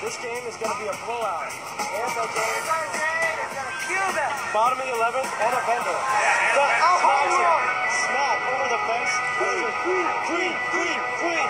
This game is going to be a blowout. AFL game. Kill them. Bottom of the 11th and a bender. But home smacks it. run. Smack over the fence. Queen, queen, queen, queen.